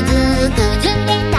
ずくずけた